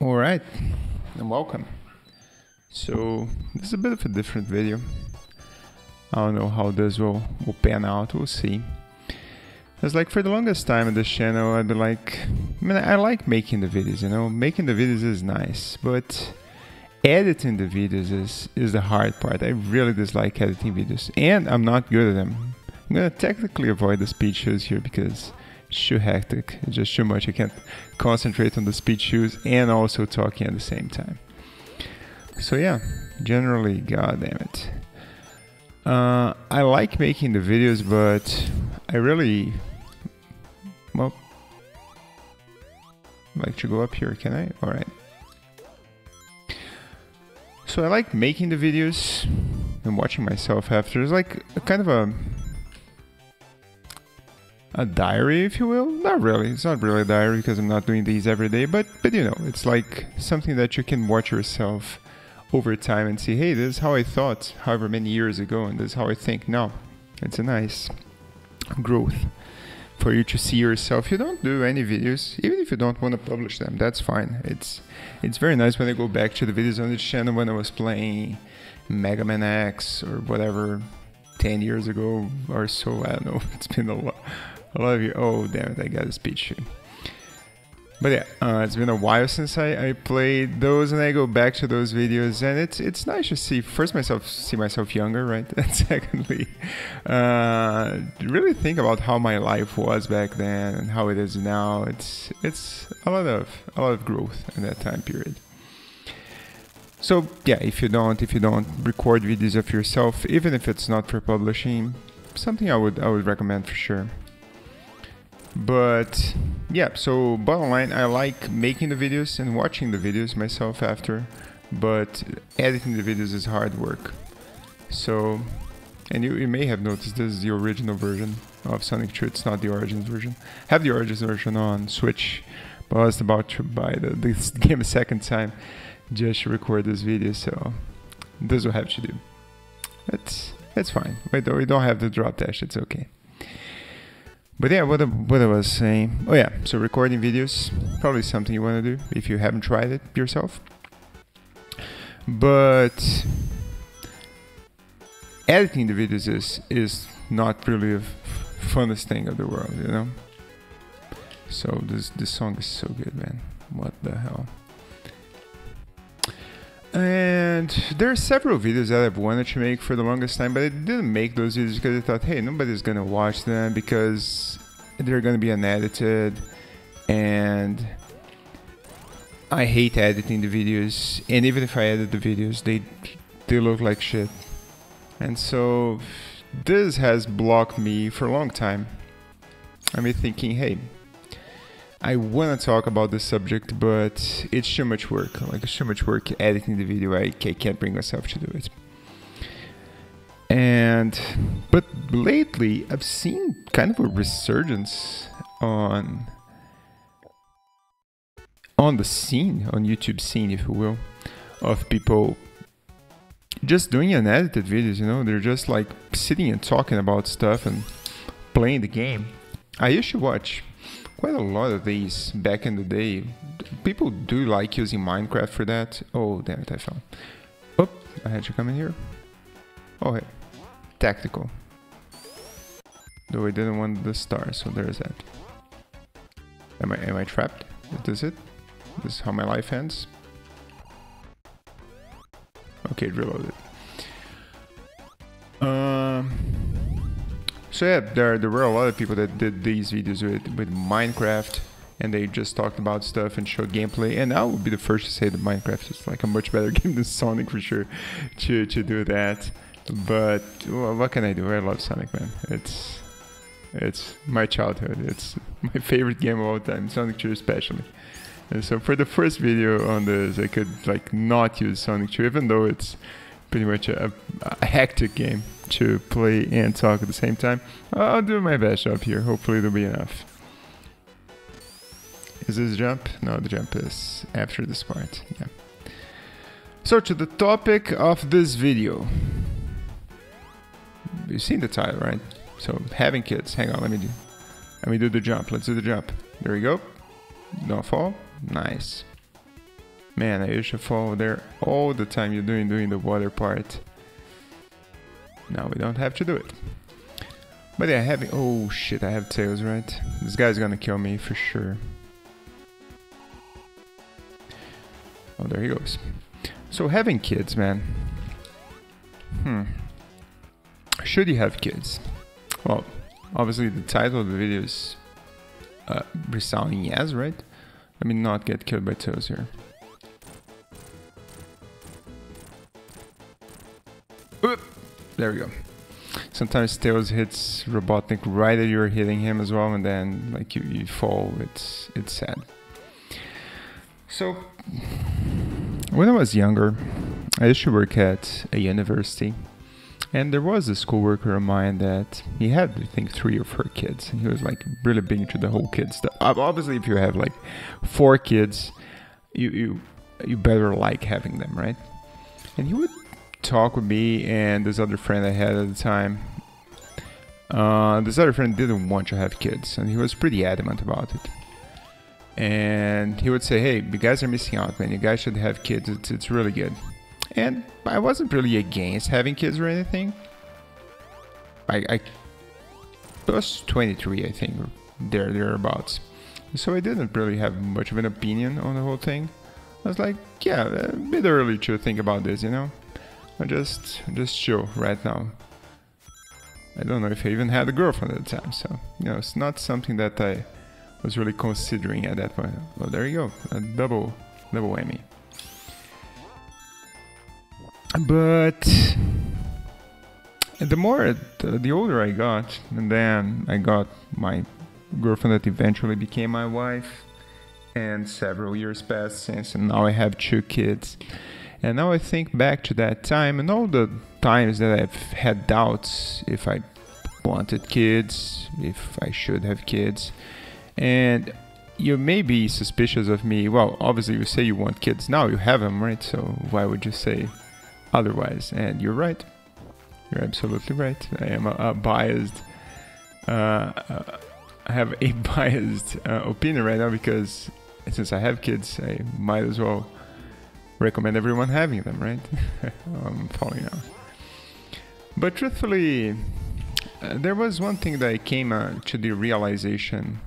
All right, and welcome. So this is a bit of a different video. I don't know how this will, will pan out, we'll see. It's like for the longest time on this channel, I'd be like, I mean, I like making the videos, you know, making the videos is nice, but editing the videos is, is the hard part. I really dislike editing videos, and I'm not good at them. I'm gonna technically avoid the speed shoes here because too hectic. Just too much. I can't concentrate on the speed shoes and also talking at the same time. So yeah, generally, god damn it. Uh, I like making the videos, but I really, well, like to go up here. Can I? All right. So I like making the videos and watching myself after. It's like a kind of a a diary, if you will. Not really. It's not really a diary because I'm not doing these every day, but but you know, it's like something that you can watch yourself over time and see, hey, this is how I thought however many years ago, and this is how I think now. It's a nice growth for you to see yourself. You don't do any videos, even if you don't want to publish them, that's fine. It's it's very nice when I go back to the videos on this channel when I was playing Mega Man X or whatever 10 years ago or so. I don't know. It's been a lot, a love you. Oh, damn it, I got a speed shoot. But yeah, uh, it's been a while since I, I played those, and I go back to those videos, and it's it's nice to see first myself see myself younger, right? And secondly, uh, really think about how my life was back then and how it is now. It's it's a lot of a lot of growth in that time period. So yeah, if you don't if you don't record videos of yourself, even if it's not for publishing, something I would I would recommend for sure. But yeah, so bottom line, I like making the videos and watching the videos myself after, but editing the videos is hard work. So, and you, you may have noticed this is the original version of Sonic 2, it's not the Origins version. I have the Origins version on Switch, but I was about to buy the, this game a second time just to record this video, so this will have to do. That's, that's fine. We don't, we don't have the drop dash, it's okay. But yeah, what what I was saying. Oh yeah, so recording videos probably something you want to do if you haven't tried it yourself. But editing the videos is is not really the funnest thing of the world, you know. So this this song is so good, man. What the hell? And there are several videos that I've wanted to make for the longest time, but I didn't make those videos because I thought, hey, nobody's gonna watch them because they're gonna be unedited, and I hate editing the videos. And even if I edit the videos, they they look like shit. And so this has blocked me for a long time. I mean, thinking, hey, I want to talk about this subject, but it's too much work. Like it's too much work editing the video. I can't bring myself to do it. And but lately, I've seen kind of a resurgence on on the scene, on YouTube scene, if you will, of people just doing unedited videos. You know, they're just like sitting and talking about stuff and playing the game. I used to watch quite a lot of these back in the day. People do like using Minecraft for that. Oh, damn it, I fell. Oh, I had you come in here. Oh, hey. Tactical. Though I didn't want the star, so there's that. Am I, am I trapped? Is this it? This is how my life ends? Okay, reloaded. Um... So yeah, there there were a lot of people that did these videos with, with Minecraft and they just talked about stuff and showed gameplay. And I would be the first to say that Minecraft is like a much better game than Sonic for sure to to do that. But well, what can I do? I love Sonic, man. It's it's my childhood. It's my favorite game of all time, Sonic 2 especially. And so for the first video on this, I could like not use Sonic 2, even though it's pretty much a, a, hectic game to play and talk at the same time. I'll do my best up here. Hopefully it'll be enough. Is this jump? No, the jump is after this part. Yeah. So to the topic of this video. You've seen the title, right? So having kids. Hang on, let me do. Let me do the jump. Let's do the jump. There we go. Don't fall. Nice. Man, I used to fall there all the time you're doing doing the water part. Now we don't have to do it. But yeah, having... Oh shit, I have tails, right? This guy's gonna kill me for sure. Oh, there he goes. So having kids, man. Hmm. Should you have kids? Well, obviously the title of the video is uh, resounding yes, right? Let me not get killed by tails here. There we go. Sometimes Tails hits Robotnik right as you're hitting him as well, and then like you, you fall. It's it's sad. So when I was younger, I used to work at a university, and there was this coworker of mine that he had, I think, three or four kids, and he was like really big into the whole kid stuff. Obviously, if you have like four kids, you you you better like having them, right? And he would talk with me and this other friend I had at the time. Uh, this other friend didn't want to have kids, and he was pretty adamant about it. And he would say, "Hey, you guys are missing out, man. You guys should have kids. It's it's really good." And I wasn't really against having kids or anything. I, I was 23, I think, there thereabouts. So I didn't really have much of an opinion on the whole thing. I was like, yeah, a bit early to think about this, you know. I just just chill right now. I don't know if I even had a girlfriend at the time, so you know it's not something that I was really considering at that point. Well, there you go, a double double whammy. But the more the older I got, and then I got my girlfriend that eventually became my wife, and several years passed since, and now I have two kids. And now I think back to that time and all the times that I've had doubts if I wanted kids, if I should have kids. And you may be suspicious of me. Well, obviously, you say you want kids now, you have them, right? So why would you say otherwise? And you're right. You're absolutely right. I am a, a biased. Uh, uh, I have a biased uh, opinion right now because since I have kids, I might as well recommend everyone having them, right? I'm following now. But truthfully, uh, there was one thing that I came uh, to the realization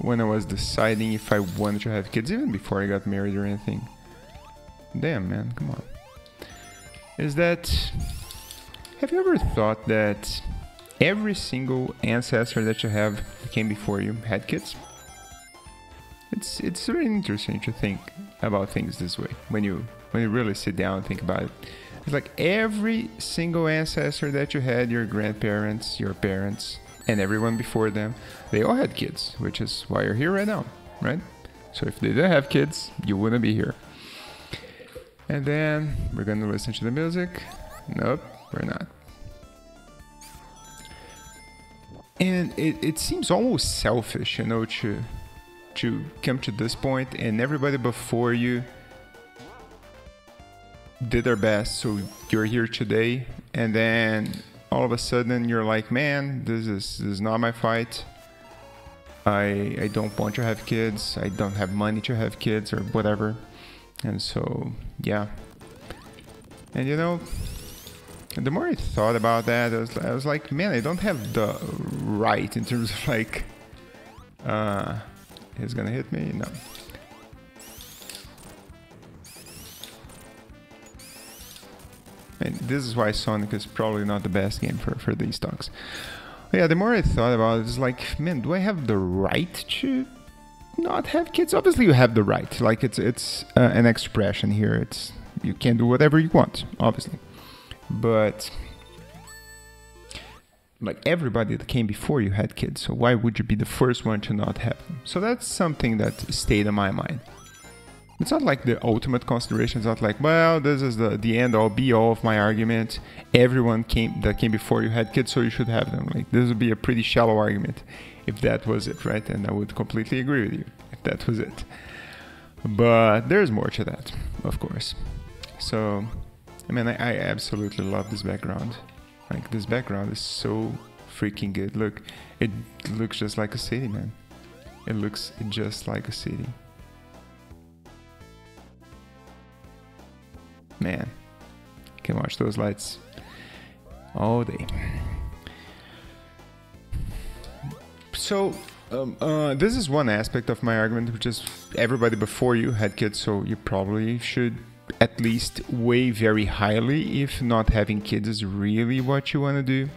when I was deciding if I wanted to have kids, even before I got married or anything. Damn, man, come on. Is that. Have you ever thought that every single ancestor that you have that came before you had kids? It's it's very interesting to think about things this way when you when you really sit down and think about it. It's like every single ancestor that you had, your grandparents, your parents, and everyone before them, they all had kids, which is why you're here right now, right? So if they didn't have kids, you wouldn't be here. And then we're gonna listen to the music. Nope, we're not. And it, it seems almost selfish, you know, to to come to this point and everybody before you did their best so you're here today and then all of a sudden you're like man this is this is not my fight. I i don't want to have kids. I don't have money to have kids or whatever. And so yeah. And you know the more i thought about that I was, I was like man i don't have the right in terms of like uh He's gonna hit me? No. And this is why Sonic is probably not the best game for, for these dogs. Yeah, the more I thought about it, it's like, man, do I have the right to not have kids? Obviously, you have the right. Like, it's it's uh, an expression here. It's you can do whatever you want, obviously. But like everybody that came before you had kids, so why would you be the first one to not have them? So that's something that stayed in my mind. It's not like the ultimate consideration. It's not like, well, this is the, the end all be all of my argument. Everyone came that came before you had kids, so you should have them. Like this would be a pretty shallow argument if that was it, right? And I would completely agree with you if that was it. But there's more to that, of course. So, I mean, I, I absolutely love this background. Like this background is so freaking good. Look, it looks just like a city, man. It looks just like a city. man, can watch those lights all day. So, um, uh, this is one aspect of my argument, which is everybody before you had kids, so you probably should at least weigh very highly if not having kids is really what you want to do,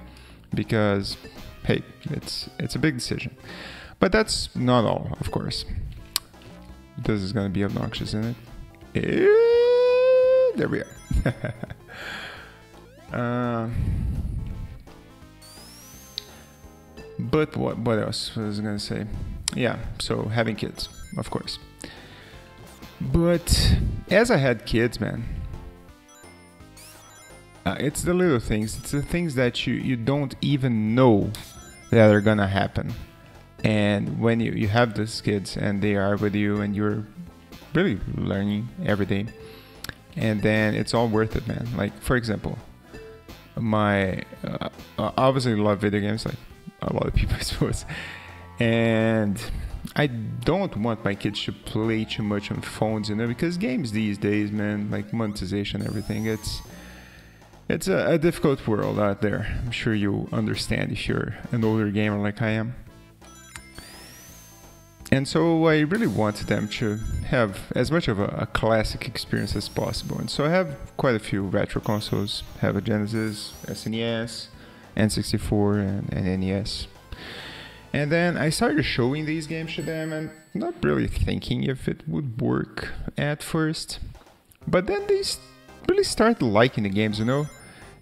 because hey, it's it's a big decision. But that's not all, of course. This is gonna be obnoxious, isn't it? Eh, there we are. uh, but what what else was I gonna say? Yeah, so having kids, of course. But as I had kids, man, uh, it's the little things. It's the things that you you don't even know that are gonna happen. And when you, you have these kids and they are with you and you're really learning every day, and then it's all worth it, man. Like for example, my uh, obviously love video games, like a lot of people, suppose, and I don't want my kids to play too much on phones, you know, because games these days, man, like monetization, everything, it's it's a, a, difficult world out there. I'm sure you understand if you're an older gamer like I am. And so I really wanted them to have as much of a, a, classic experience as possible. And so I have quite a few retro consoles. Have a Genesis, SNES, N64, and, and NES. And then I started showing these games to them and not really thinking if it would work at first. But then they really started liking the games, you know?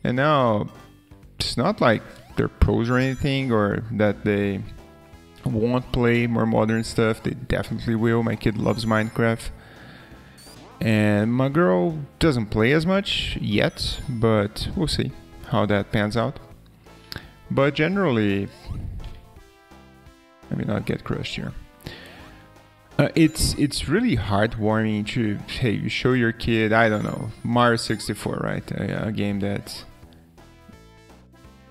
And now it's not like they're pros or anything or that they won't play more modern stuff. They definitely will. My kid loves Minecraft. And my girl doesn't play as much yet, but we'll see how that pans out. But generally, me not get crushed here. Uh, it's it's really heartwarming to hey you show your kid I don't know Mario 64 right? A, a game that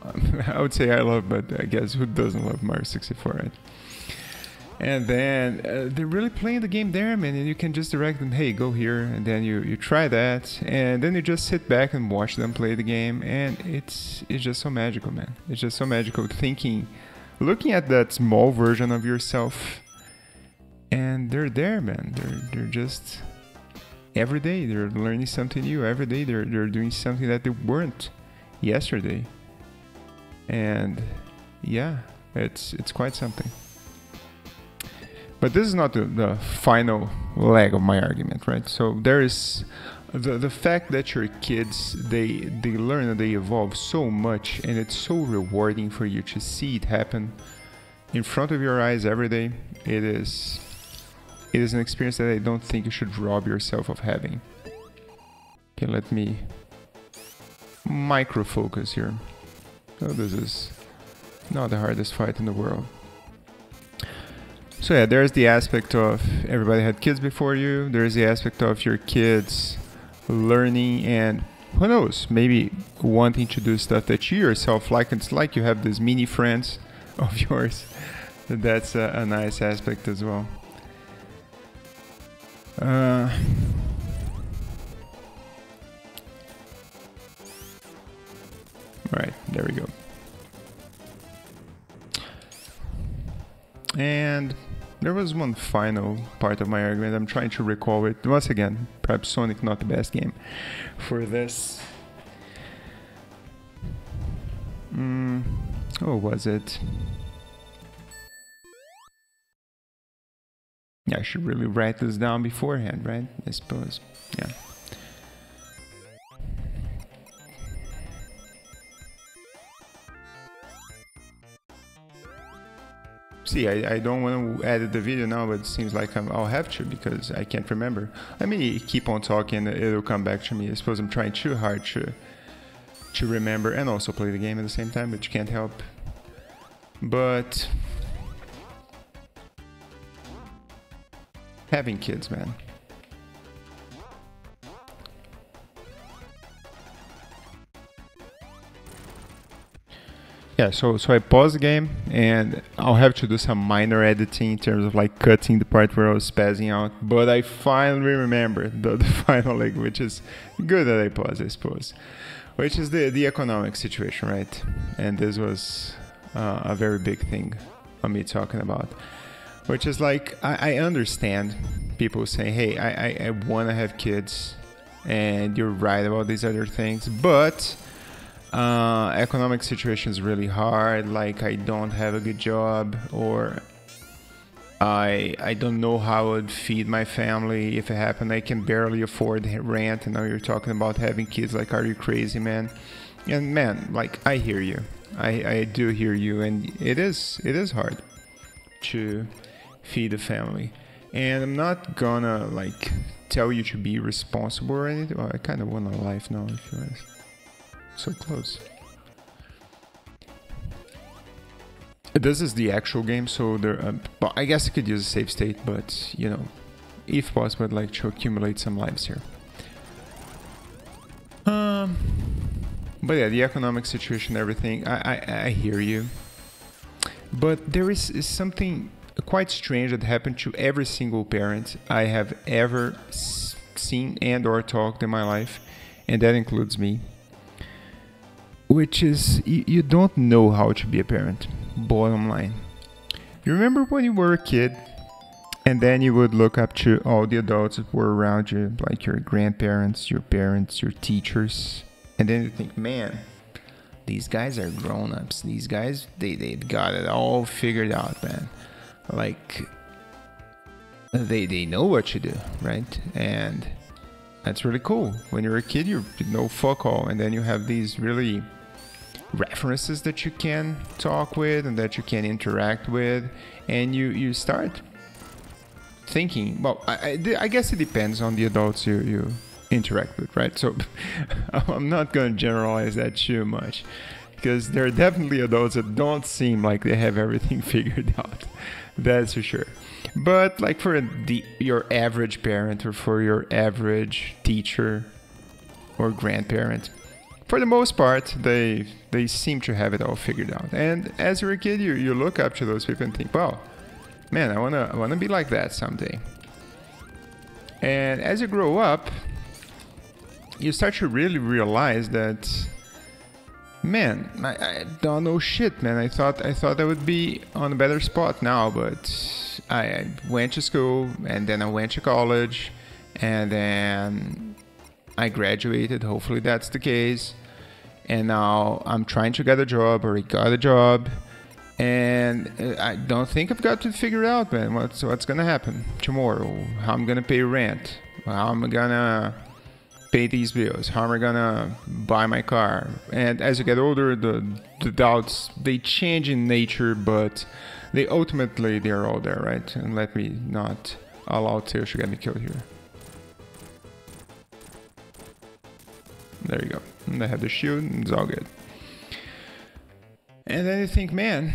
um, I would say I love but I guess who doesn't love Mario 64 right? And then uh, they're really playing the game there man and you can just direct them hey go here and then you you try that and then you just sit back and watch them play the game and it's it's just so magical man. It's just so magical thinking looking at that small version of yourself and they're there man. They're they're just every day they're learning something new. Every day they're they're doing something that they weren't yesterday. And yeah it's it's quite something. But this is not the, the final leg of my argument right? So there is the the fact that your kids they they learn and they evolve so much and it's so rewarding for you to see it happen in front of your eyes every day it is it is an experience that I don't think you should rob yourself of having. Okay let me micro focus here. Oh this is not the hardest fight in the world. So yeah there's the aspect of everybody had kids before you. There's the aspect of your kids learning and who knows, maybe wanting to do stuff that you yourself like. It's like you have these mini friends of yours. That's a, a nice aspect as well. Uh, right, there we go. And there was one final part of my argument. I'm trying to recall it. Once again, perhaps Sonic not the best game for this. Mm, oh, was it? Yeah, I should really write this down beforehand, right? I suppose. Yeah. See, I, I don't want to edit the video now, but it seems like i will have to because I can't remember. Let me keep on talking, it'll come back to me. I suppose I'm trying too hard to, to remember and also play the game at the same time, which can't help. But having kids, man. Yeah, so so I paused the game and I'll have to do some minor editing in terms of like cutting the part where I was spazzing out. But I finally remembered the, the final leg, which is good that I paused, I suppose. Which is the the economic situation, right? And this was uh, a very big thing on me talking about. Which is like I, I understand people saying, "Hey, I I, I want to have kids," and you're right about these other things, but uh, economic situation is really hard. Like I don't have a good job, or I I don't know how I would feed my family if it happened. I can barely afford rent, and now you're talking about having kids. Like, are you crazy, man? And man, like I hear you. I I do hear you, and it is it is hard to feed a family. And I'm not gonna like tell you to be responsible or anything. Well, I kind of want a life now, if you ask so close. This is the actual game, so there. Uh, well, I guess I could use a save state, but you know, if possible, I'd like to accumulate some lives here. Um, but yeah, the economic situation, everything. I I, I hear you, but there is, is something quite strange that happened to every single parent I have ever seen and or talked in my life, and that includes me which is you, you don't know how to be a parent. Bottom line. You remember when you were a kid and then you would look up to all the adults that were around you, like your grandparents, your parents, your teachers, and then you think, man, these guys are grown ups. These guys, they, they've got it all figured out, man. Like, they, they know what to do, right? And that's really cool. When you're a kid, you know fuck all, and then you have these really references that you can talk with and that you can interact with and you you start thinking. Well I, I, guess it depends on the adults you, you interact with right? So i'm not going to generalize that too much because there are definitely adults that don't seem like they have everything figured out that's for sure. But like for the, your average parent or for your average teacher or grandparent for the most part, they they seem to have it all figured out. And as you're a kid, you, you look up to those people and think, "Wow, man, I wanna I wanna be like that someday." And as you grow up, you start to really realize that, man, I, I don't know shit, man. I thought I thought I would be on a better spot now, but I, I went to school and then I went to college, and then I graduated. Hopefully that's the case. And now I'm trying to get a job or I got a job. And uh, I don't think I've got to figure out, man, what's, what's to happen tomorrow. How I'm to pay rent. How I'm to pay these bills. How am I to buy my car? And as you get older, the, the doubts, they change in nature, but they ultimately, they're all there, right? And let me not allow Tails to get me killed here. There you go. And I have the shield, and it's all good. And then you think, man,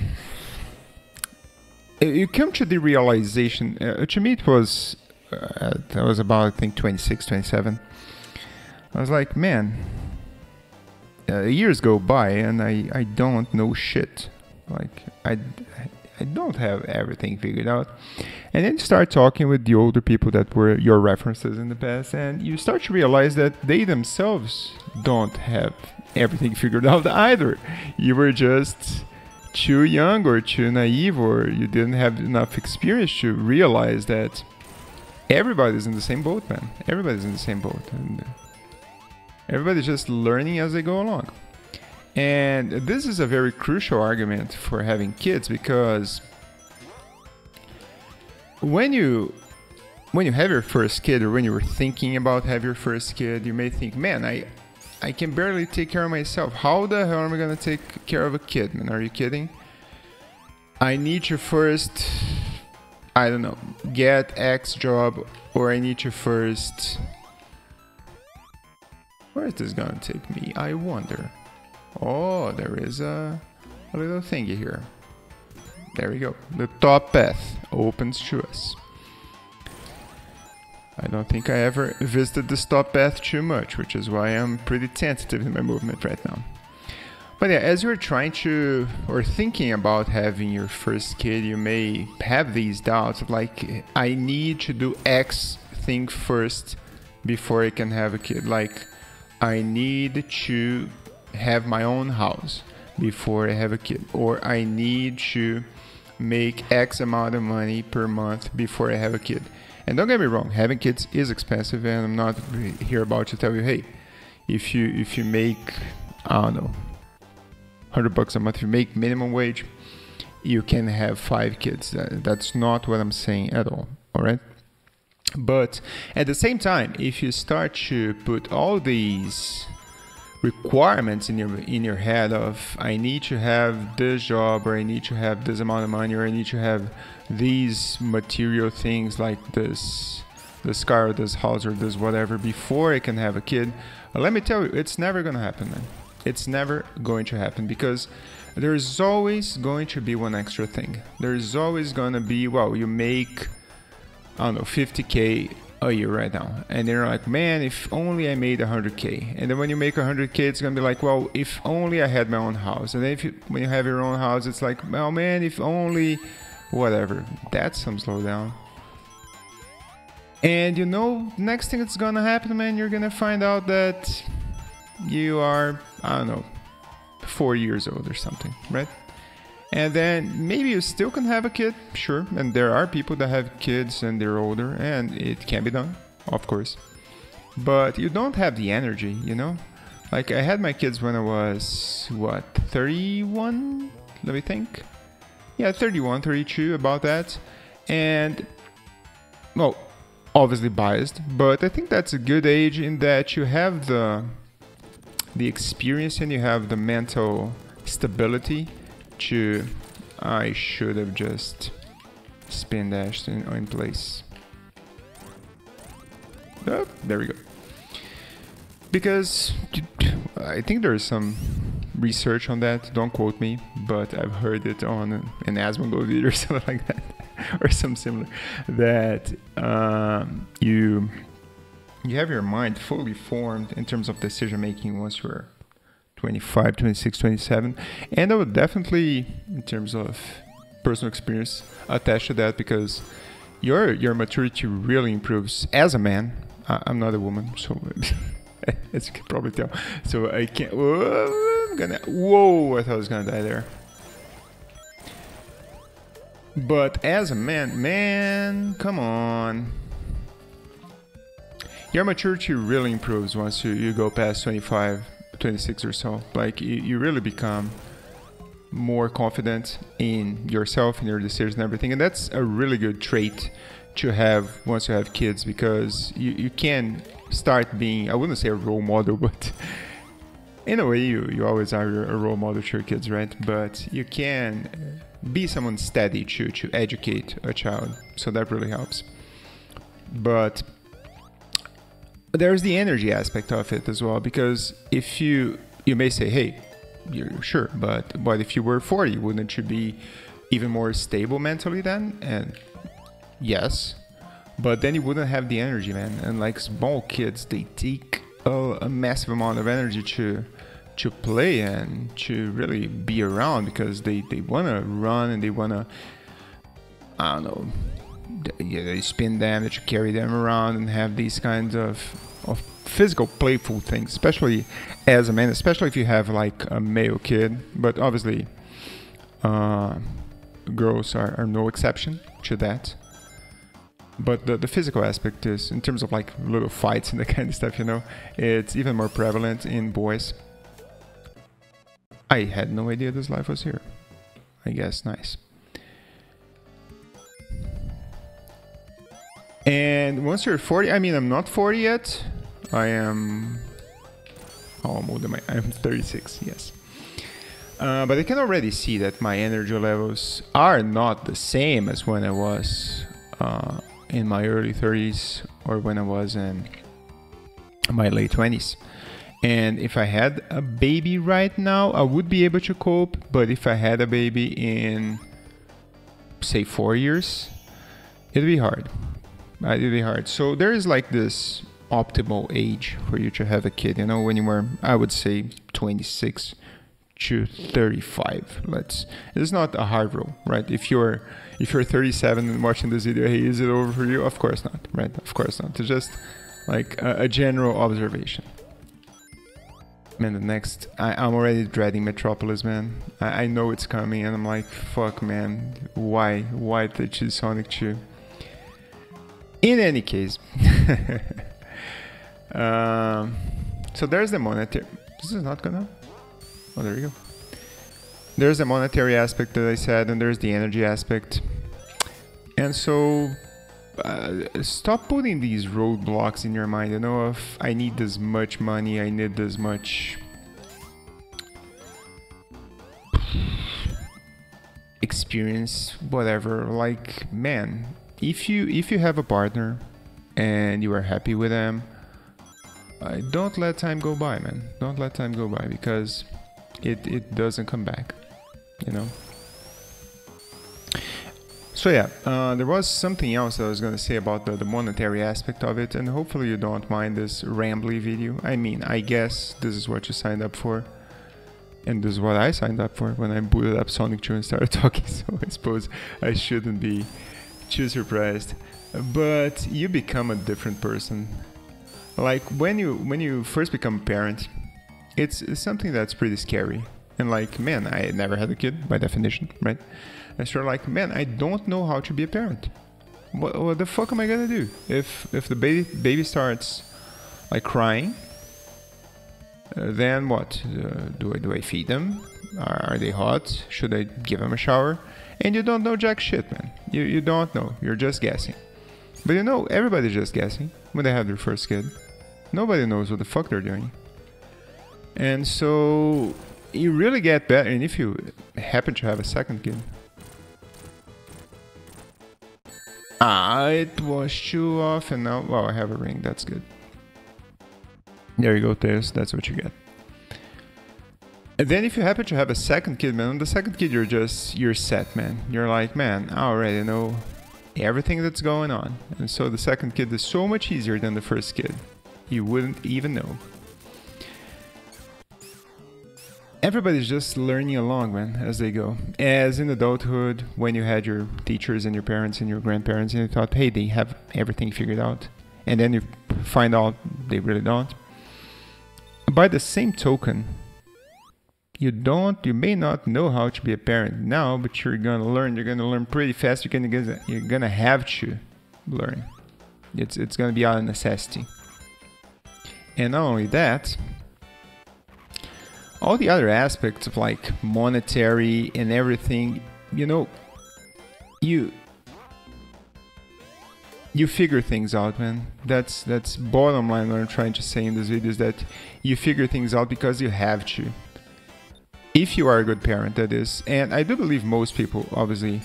you come to the realization. Uh, to me, it was uh, that was about I think 26, 27. I was like, man, uh, years go by and I I don't know shit. Like I I don't have everything figured out. And then you start talking with the older people that were your references in the past, and you start to realize that they themselves don't have everything figured out either. You were just too young or too naive, or you didn't have enough experience to realize that everybody's in the same boat, man. Everybody's in the same boat. And everybody's just learning as they go along. And this is a very crucial argument for having kids because when you when you have your first kid or when you were thinking about have your first kid, you may think, "Man, I I can barely take care of myself. How the hell am I to take care of a kid, man? Are you kidding? I need to first I don't know, get X job or I need to first Where is this to take me? I wonder. Oh, there is a, a little thingy here. There we go. The top path opens to us. I don't think I ever visited this top path too much, which is why I'm pretty tentative in my movement right now. But yeah, as you're trying to or thinking about having your first kid, you may have these doubts of like, I need to do X thing first before I can have a kid. Like, I need to have my own house before I have a kid, or I need to make X amount of money per month before I have a kid. And don't get me wrong, having kids is expensive, and I'm not here about to tell you, hey, if you if you make I don't know, hundred bucks a month, if you make minimum wage, you can have five kids. That's not what I'm saying at all. All right. But at the same time, if you start to put all these requirements in your in your head of I need to have this job or I need to have this amount of money or I need to have these material things like this this car or this house or this whatever before I can have a kid, let me tell you, it's never gonna happen, man. It's never going to happen because there's always going to be one extra thing. There's always gonna be well, you make I don't know 50k Oh, a year right now. And they're like, man, if only I made 100k. And then when you make 100k, it's gonna be like, well, if only I had my own house. And then if you, when you have your own house, it's like, well, man, if only, whatever. That's some slowdown. And you know, next thing that's gonna happen, man, you're gonna find out that you are, I don't know, four years old or something, right? And then maybe you still can have a kid, sure. And there are people that have kids and they're older, and it can be done, of course. But you don't have the energy, you know? Like I had my kids when I was, what, 31? Let me think. Yeah, 31, 32, about that. And, well, obviously biased, but I think that's a good age in that you have the the experience and you have the mental stability to I should have just spin dashed in, in place. Oh, there we go. Because I think there's some research on that. Don't quote me, but I've heard it on an Asmongold video or something like that, or some similar. That um, you you have your mind fully formed in terms of decision making once you're 25, 26, 27. And I would definitely, in terms of personal experience, attach to that because your your maturity really improves as a man. I'm not a woman, so as you can probably tell. So I can't. Whoa, I'm gonna. Whoa! I thought I was gonna die there. But as a man, man, come on. Your maturity really improves once you, you go past 25 26 or so. Like you, you really become more confident in yourself and your decisions and everything. And that's a really good trait to have once you have kids because you, you can start being, I wouldn't say a role model, but in a way you, you always are a role model to your kids, right? But you can be someone steady to, to educate a child. So that really helps. But there's the energy aspect of it as well because if you you may say hey you're sure but but if you were 40 wouldn't you be even more stable mentally then? And yes but then you wouldn't have the energy man. And like small kids they take a, a massive amount of energy to to play and to really be around because they they want to run and they want to i don't know yeah, they spin them, that you carry them around and have these kinds of of physical playful things, especially as a man, especially if you have like a male kid. But obviously, uh, girls are, are no exception to that. But the, the physical aspect is, in terms of like little fights and that kind of stuff, you know, it's even more prevalent in boys. I had no idea this life was here. I guess nice. And once you're 40, I mean, I'm not 40 yet. I am. How old am I? I'm 36, yes. Uh, but I can already see that my energy levels are not the same as when I was uh, in my early 30s or when I was in my late 20s. And if I had a baby right now, I would be able to cope. But if I had a baby in, say, four years, it'd be hard uh, it'd be hard. So there is like this optimal age for you to have a kid. You know, when you were, I would say, 26 to 35 let's it's not a hard rule right? If you're if you're 37 and watching this video hey is it over for you? Of course not right? Of course not. It's just like a, a general observation. Man the next I, i'm already dreading metropolis man. I, I know it's coming and i'm like fuck man. Why why did choose sonic 2 in any case um, so there's the monetary this is not gonna Oh, there you go. There's the monetary aspect that I said, and there's the energy aspect. And so, uh, stop putting these roadblocks in your mind. You know, if I need this much money, I need this much experience, whatever. Like, man, if you if you have a partner and you are happy with them, uh, don't let time go by, man. Don't let time go by because it, it doesn't come back, you know. So yeah, uh, there was something else I was going to say about the, the monetary aspect of it, and hopefully you don't mind this rambly video. I mean, I guess this is what you signed up for, and this is what I signed up for when I booted up Sonic 2 and started talking, so I suppose I shouldn't be too surprised. But you become a different person. Like when you when you first become a parent, it's, something that's pretty scary. And like, man, I never had a kid by definition, right? And so like, man, I don't know how to be a parent. What, what the fuck am I gonna do if if the baby baby starts like crying? Uh, then what? Uh, do I do I feed them? Are, they hot? Should I give them a shower? And you don't know jack shit, man. You you don't know. You're just guessing. But you know, everybody's just guessing when they have their first kid. Nobody knows what the fuck they're doing. And so you really get better. And if you happen to have a second kid. Ah, it was too off and now, well, I have a ring. That's good. There you go, There's, that's what you get. And then if you happen to have a second kid, man, on the second kid, you're just, you're set, man. You're like, man, I already know everything that's going on. And so the second kid is so much easier than the first kid. You wouldn't even know. everybody's just learning along, man, as they go. As in adulthood, when you had your teachers and your parents and your grandparents, and you thought, hey, they have everything figured out, and then you find out they really don't. By the same token, you don't, you may not know how to be a parent now, but you're gonna learn. You're gonna learn pretty fast. You're gonna, you're gonna have to learn. It's it's gonna be out of necessity. And not only that, all the other aspects of like monetary and everything, you know, you you figure things out, man. That's that's bottom line what I'm trying to say in this video is that you figure things out because you have to. If you are a good parent, that is, and I do believe most people, obviously,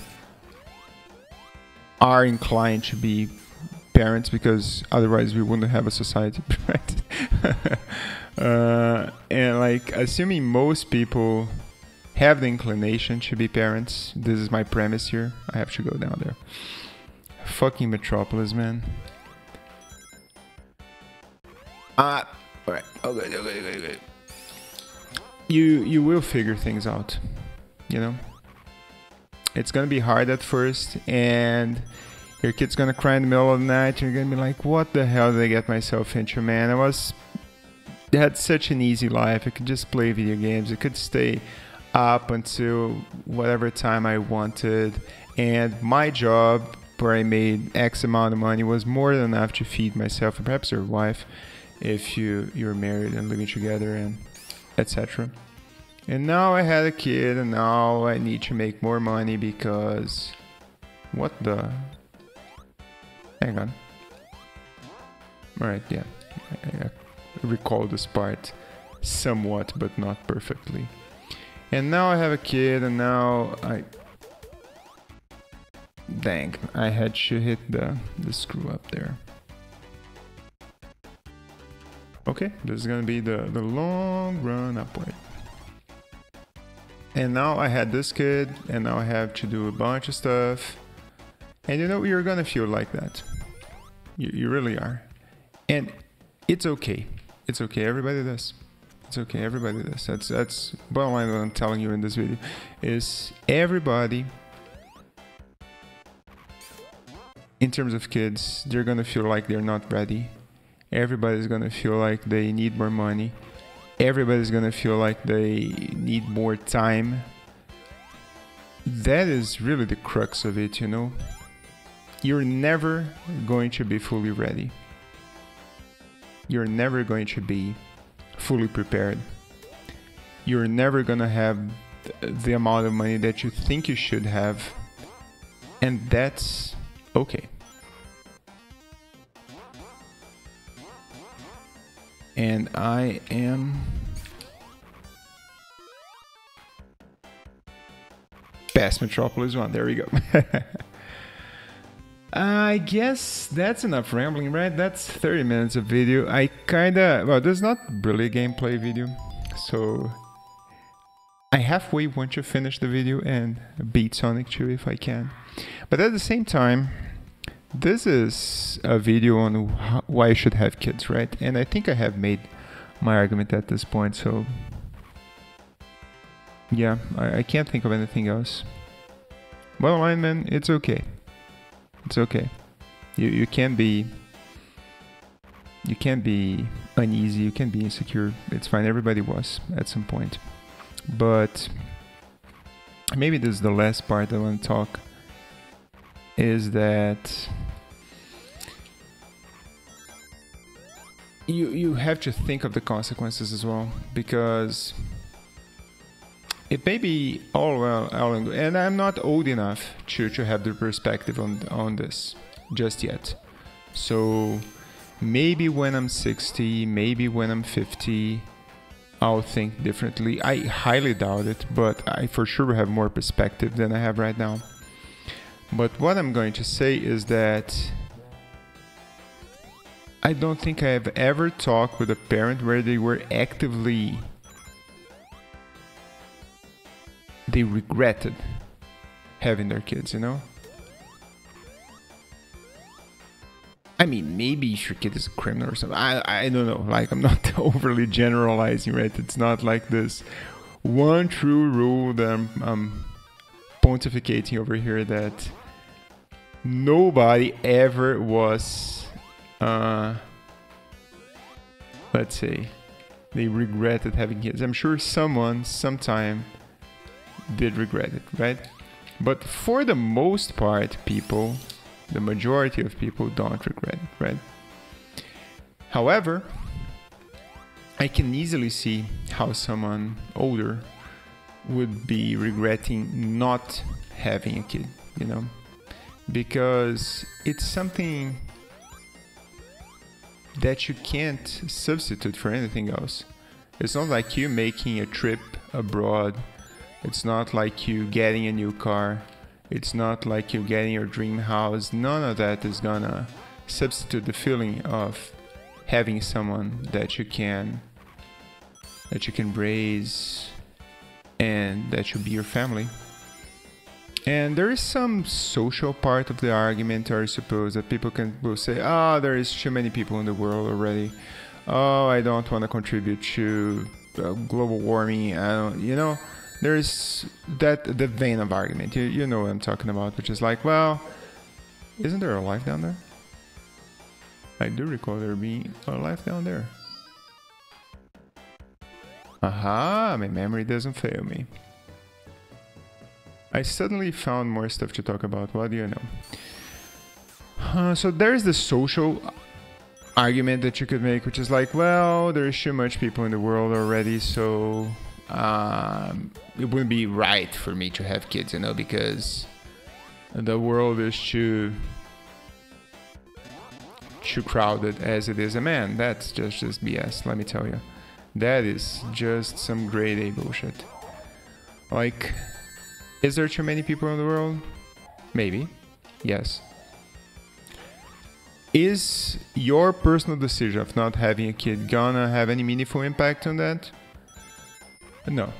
are inclined to be parents because otherwise we wouldn't have a society, right? Uh, and like, assuming most people have the inclination to be parents, this is my premise here. I have to go down there. Fucking Metropolis, man. Ah, uh, alright. Okay, okay, okay, okay. You you will figure things out. You know. It's gonna be hard at first, and your kid's gonna cry in the middle of the night. You're gonna be like, "What the hell did I get myself into, man?" I was had such an easy life. I could just play video games. I could stay up until whatever time I wanted. And my job, where I made X amount of money, was more than enough to feed myself and perhaps your wife if you you're married and living together and etc. And now I had a kid and now I need to make more money because what the hang on. Alright, yeah I recall this part somewhat, but not perfectly. And now I have a kid, and now I... Dang, I had to hit the, the screw up there. Okay, this is gonna be the, the long run upward. And now I had this kid, and now I have to do a bunch of stuff. And you know, you're gonna feel like that. You, you really are. And it's okay. It's okay, everybody does. It's okay. Everybody does. That's that's bottom line. What I'm telling you in this video is everybody. In terms of kids, they're gonna feel like they're not ready. Everybody's gonna feel like they need more money. Everybody's gonna feel like they need more time. That is really the crux of it, you know. You're never going to be fully ready. You're never going to be fully prepared. You're never gonna have the amount of money that you think you should have, and that's okay. And I am past Metropolis 1. There we go. I guess that's enough rambling, right? That's 30 minutes of video. I kinda, well, this is not really a gameplay video, so I halfway want to finish the video and beat Sonic 2 if I can. But at the same time, this is a video on why I should have kids, right? And I think I have made my argument at this point, so yeah, I, I can't think of anything else. Well, line, man, it's okay. It's okay. You you can be you can be uneasy, you can be insecure. It's fine. Everybody was at some point. But maybe this is the last part I want to talk is that you you have to think of the consequences as well because it may be all well, and I'm not old enough to, to have the perspective on on this just yet. So maybe when I'm 60, maybe when I'm 50, I'll think differently. I highly doubt it, but I for sure have more perspective than I have right now. But what I'm going to say is that I don't think I have ever talked with a parent where they were actively they regretted having their kids, you know? I mean, maybe your kid is a criminal or something. I, I don't know. Like, I'm not overly generalizing, right? It's not like this one true rule that I'm, I'm pontificating over here that nobody ever was, uh, let's say, they regretted having kids. I'm sure someone, sometime, did regret it, right? But for the most part, people, the majority of people don't regret it, right? However, I can easily see how someone older would be regretting not having a kid, you know? Because it's something that you can't substitute for anything else. It's not like you making a trip abroad it's not like you getting a new car. It's not like you getting your dream house. None of that is gonna substitute the feeling of having someone that you can that you can raise and that should be your family. And there is some social part of the argument, I suppose, that people can will say, "Oh, there is too many people in the world already. Oh, I don't want to contribute to uh, global warming. I don't, you know." there's that the vein of argument. You you know what I'm talking about, which is like, well, isn't there a life down there? I do recall there being a life down there. Aha, my memory doesn't fail me. I suddenly found more stuff to talk about. What do you know? Uh, so there's the social argument that you could make, which is like, well, there's too much people in the world already, so um, it wouldn't be right for me to have kids, you know, because the world is too too crowded as it is a man. That's just just BS. Let me tell you, that is just some grade A bullshit. Like, is there too many people in the world? Maybe. Yes. Is your personal decision of not having a kid gonna have any meaningful impact on that? No.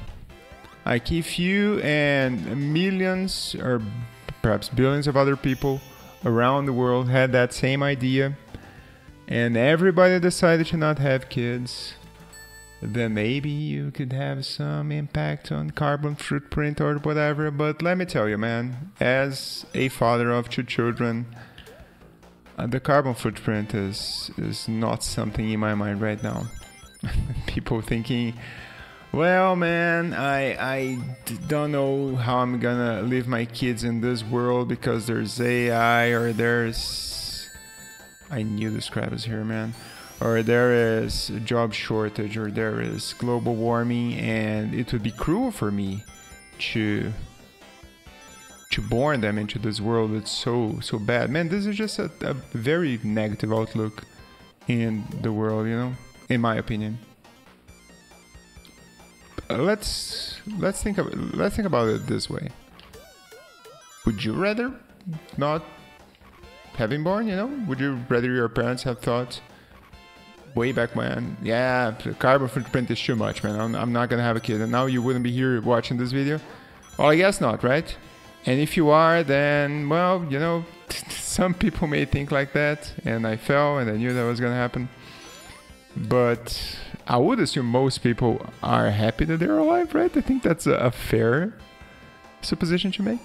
Like if you and millions or perhaps billions of other people around the world had that same idea and everybody decided to not have kids, then maybe you could have some impact on carbon footprint or whatever. But let me tell you, man, as a father of two children, uh, the carbon footprint is is not something in my mind right now. People thinking, well, man, I don't know how I'm gonna leave my kids in this world because there's AI or there's I knew this crap is here, man or there is job shortage or there is global warming and it would be cruel for me to to born them into this world that's so so bad. Man this is just a, a very negative outlook in the world you know in my opinion. Uh, let's let's think of let's think about it this way. Would you rather not having born you know? Would you rather your parents have thought way back when, yeah, carbon footprint is too much, man. I'm, I'm not gonna have a kid. And now you wouldn't be here watching this video? Well, I guess not, right? And if you are, then, well, you know, some people may think like that. And I fell and I knew that was gonna happen. But I would assume most people are happy that they're alive, right? I think that's a, a fair supposition to make.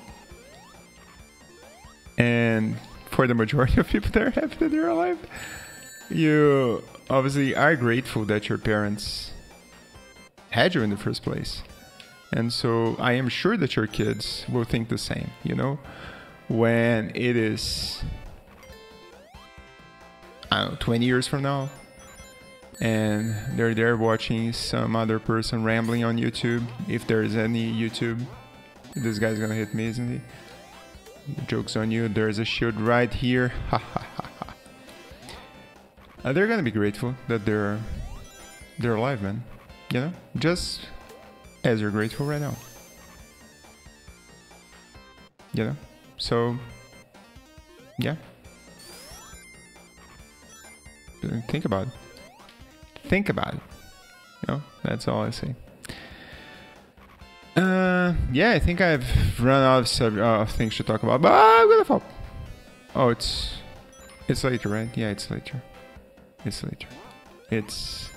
And for the majority of people, they're happy that they're alive. You obviously are grateful that your parents had you in the first place. And so I am sure that your kids will think the same, you know? When it is, I don't know, 20 years from now, and they're there watching some other person rambling on YouTube, if there's any YouTube, this guy's gonna hit me, isn't he? Joke's on you, there's a shield right here. Ha ha ha. Uh, they're gonna be grateful that they're they're alive, man. You know, just as you're grateful right now. You know, so yeah. Think about it. Think about it. You know, that's all I say. Uh, yeah, I think I've run out of, sub- uh, things to talk about, but I'm gonna fall. Oh, it's it's later, right? Yeah, it's later. It's later. It's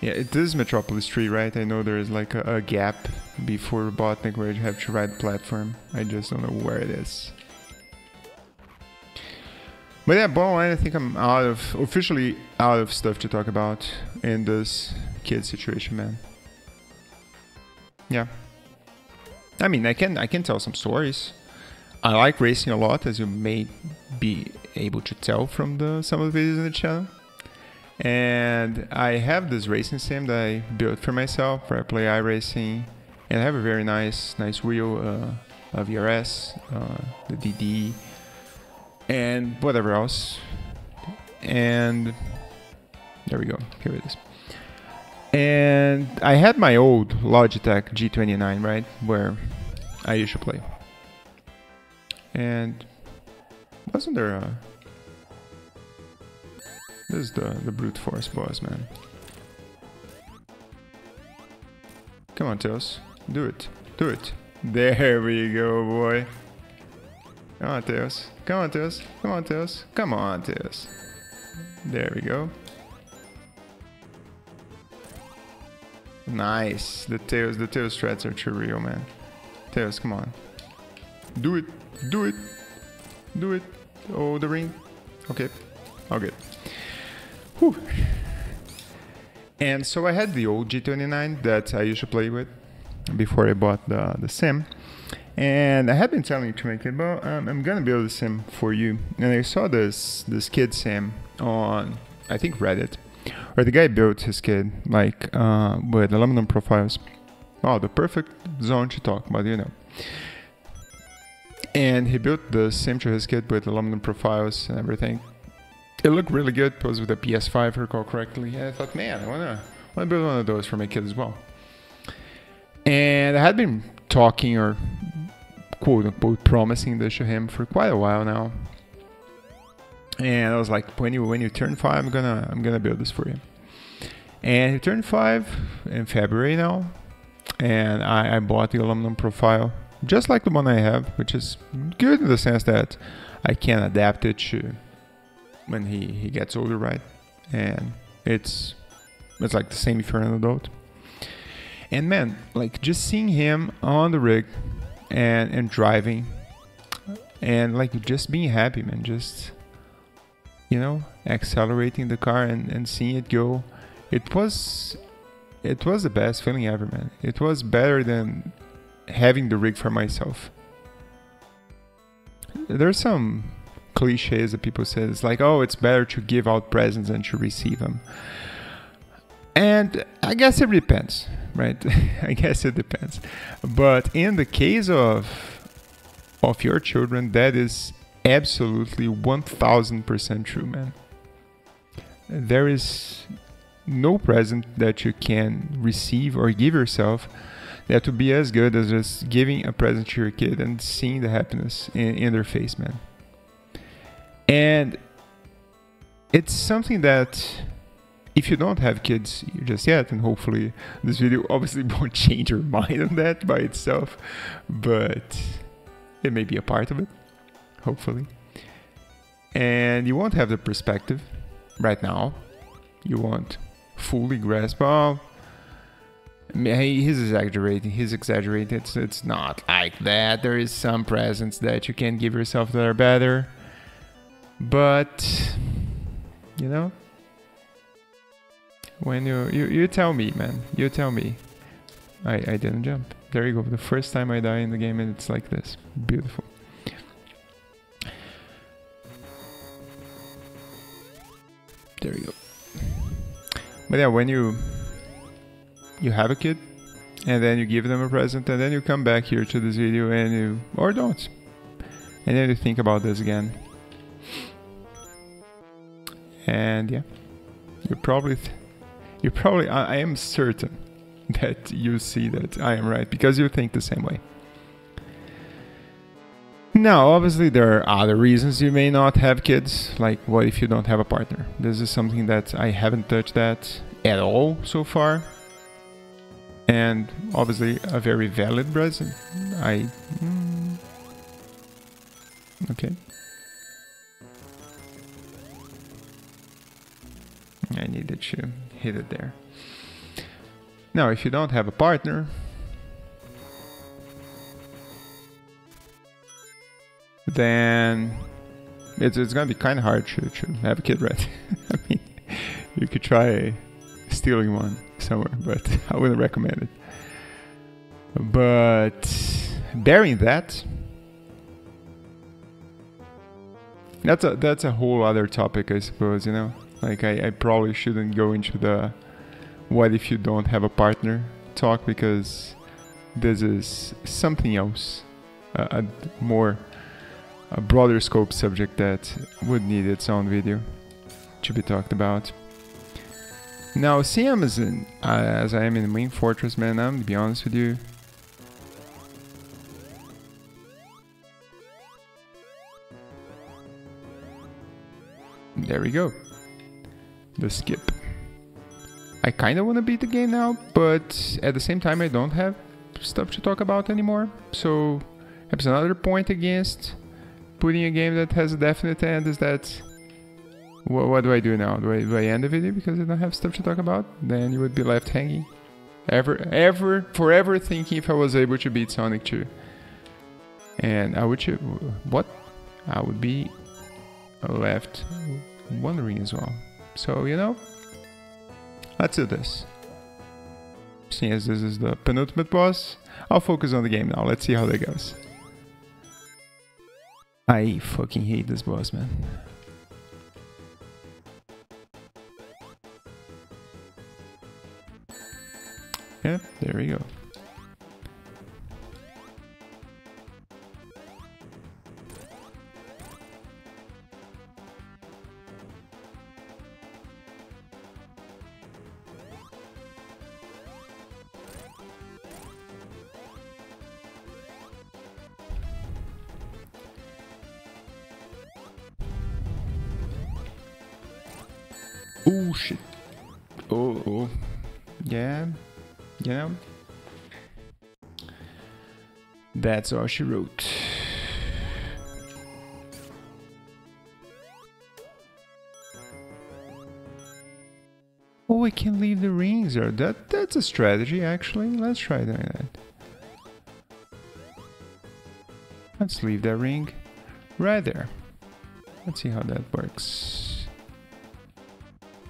yeah, it is Metropolis 3, right? I know there is like a, a gap before Robotnik where you have to ride platform. I just don't know where it is. But yeah, bottom line, I think I'm out of officially out of stuff to talk about in this kid situation, man. Yeah. I mean, I can I can tell some stories. I like racing a lot, as you may be able to tell from the some of the videos in the channel. And I have this racing sim that I built for myself, where I play iRacing, and I have a very nice, nice wheel, uh, a VRS, uh, the DD, and whatever else. And there we go. Here it is. And I had my old Logitech G29, right, where I used to play. And wasn't there a... This is the, the brute force boss, man. Come on, Tails. Do it. Do it. There we go, boy. Come on, Tails. Come on, Tails. Come on, Tails. Come on, Tails. There we go. Nice. The tails, the tail strats are too real, man. Tails, come on. Do it. Do it. Do it. Oh, the ring. Okay. All good. Whew. And so I had the old G29 that I used to play with before I bought the, the sim. And I had been telling you to make it, but um, I'm gonna build a sim for you. And I saw this this kid sim on I think Reddit, where the guy built his kid like uh, with aluminum profiles. Oh, the perfect zone to talk about, you know. And he built the sim to his kit with aluminum profiles and everything. It looked really good. Was with a PS5, if I recall correctly. And I thought, man, I wanna, wanna build one of those for my kid as well. And I had been talking or quote unquote promising this to him for quite a while now. And I was like, when you when you turn five, I'm gonna I'm gonna build this for you. And he turned five in February now, and I, I bought the aluminum profile just like the one I have, which is good in the sense that I can adapt it to when he, he gets older, right? And it's It's like the same if you're an adult. And man, like just seeing him on the rig and and driving and like just being happy, man, just you know, accelerating the car and, and seeing it go. It was it was the best feeling ever, man. It was better than having the rig for myself. There's some cliches that people say it's like, oh, it's better to give out presents than to receive them. And I guess it depends, right? I guess it depends. But in the case of of your children, that is absolutely 1000% true, man. There is no present that you can receive or give yourself that would be as good as just giving a present to your kid and seeing the happiness in, in their face, man. And it's something that if you don't have kids just yet, and hopefully this video obviously won't change your mind on that by itself, but it may be a part of it, hopefully. And you won't have the perspective right now. You won't fully grasp. Oh, he's exaggerating. He's exaggerating. It's it's not like that. There is some presents that you can give yourself that are better, but you know, when you you you tell me, man, you tell me. I I didn't jump. There you go. The first time I die in the game, and it's like this. Beautiful. There you go. But yeah, when you you have a kid and then you give them a present and then you come back here to this video and you or don't. And then you think about this again. And yeah. You probably you probably I, I am certain that you see that I am right because you think the same way. Now, obviously, there are other reasons you may not have kids. Like, what if you don't have a partner? This is something that I haven't touched that at all so far. And obviously, a very valid reason. I. Mm, okay. I needed to hit it there. Now, if you don't have a partner, then it's, it's gonna be kind of hard to, to have a kid, right? I mean, you could try stealing one somewhere, but I wouldn't recommend it. But bearing that, that's a that's a whole other topic, I suppose. You know, like I, I probably shouldn't go into the what if you don't have a partner talk because this is something else, uh, a more a broader scope subject that would need its own video to be talked about. Now, seeing as, in, uh, as I am in the main fortress, man, I'm to be honest with you. There we go. The skip. I kind of want to beat the game now, but at the same time I don't have stuff to talk about anymore. So, that's another point against putting a game that has a definite end is that what, what do I do now? Do I, do I end the video because I don't have stuff to talk about? Then you would be left hanging. Ever, ever, forever thinking if I was able to beat Sonic 2. And I would, what? I would be left wondering as well. So, you know, let's do this. Seeing as this is the penultimate boss, I'll focus on the game now. Let's see how that goes. I fucking hate this boss, man. Yeah, there we go. Oh shit. Oh, oh. Yeah. Yeah. That's all she wrote. Oh, I can leave the rings there. That that's a strategy actually. Let's try doing that. Let's leave that ring right there. Let's see how that works.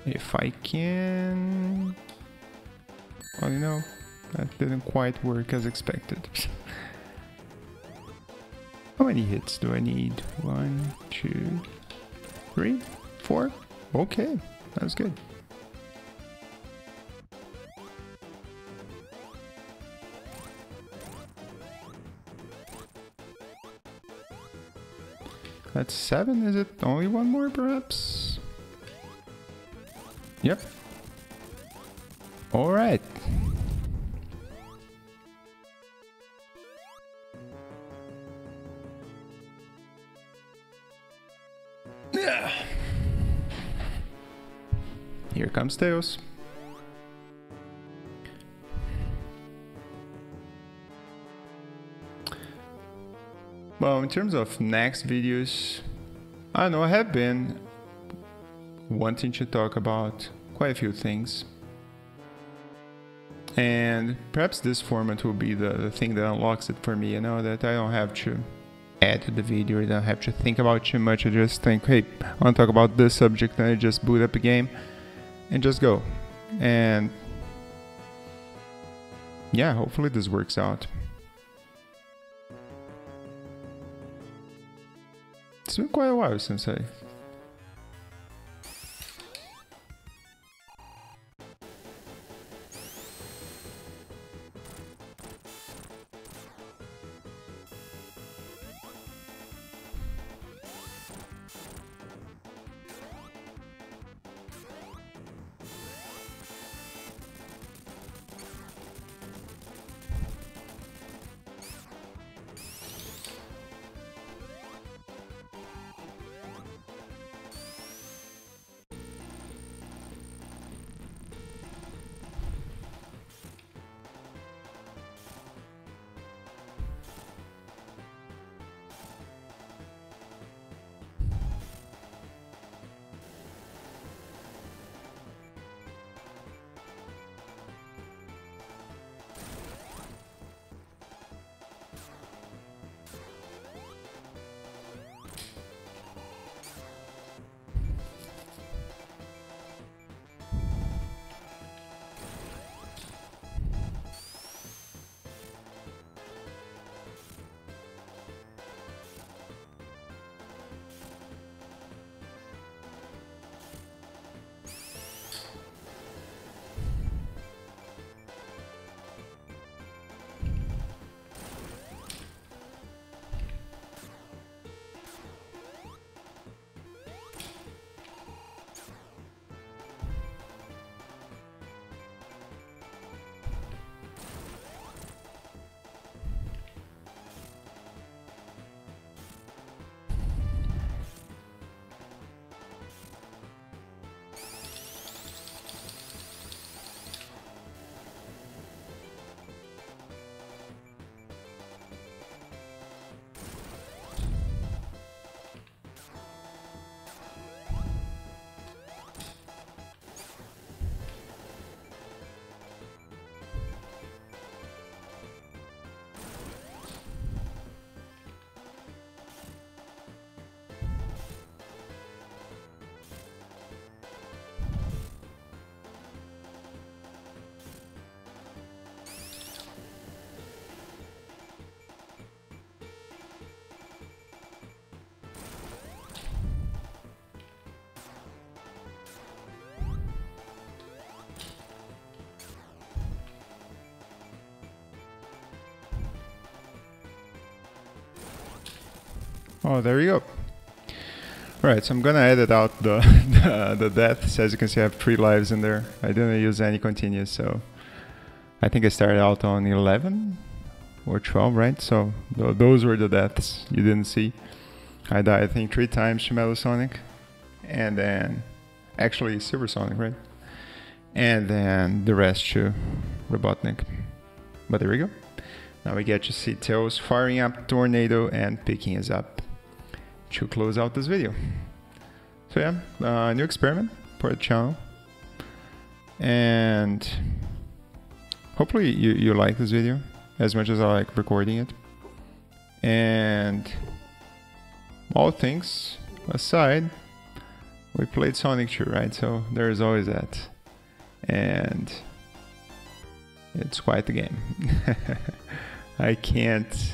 If I can... Well, you know, that didn't quite work as expected. how many hits do I need? One, two, three, four? Okay, that's good. That's seven. Is it only one more, perhaps? Yep. All comes Tails. Well, in terms of next videos, I know, I have been wanting to talk about quite a few things. And perhaps this format will be the, the thing that unlocks it for me, you know, that I don't have to add to the video, I don't have to think about too much, I just think, hey, I want to talk about this subject, and I just boot up a game and just go. And yeah, hopefully this works out. It's been quite a while since I Oh, there you go. Right, so I'm gonna edit out the, the, deaths. As you can see, I have three lives in there. I didn't use any continuous, so I think I started out on 11 or 12, right? So th those were the deaths you didn't see. I died, I think, three times to Metal Sonic, and then actually Silver Sonic, right? And then the rest to Robotnik. But there we go. Now we get to see Tails firing up Tornado and picking us up to close out this video. So yeah, uh, new experiment for the channel. And hopefully you, you like this video as much as I like recording it. And all things aside, we played Sonic 2, right? So there's always that. And it's quite the game. I can't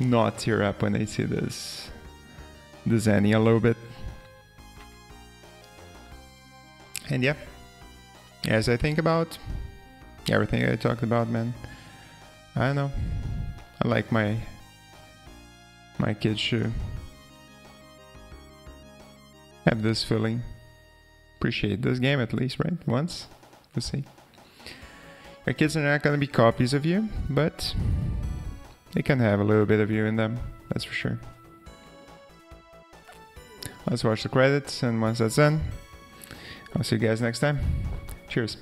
not tear up when I see this this ending a little bit. And yeah, as I think about everything I talked about, man, I don't know. I like my my kids should have this feeling. Appreciate this game at least, right? Once. We'll see. Your kids are not gonna be copies of you, but they can have a little bit of you in them, that's for sure. Let's watch the credits, and once that's done, I'll see you guys next time. Cheers.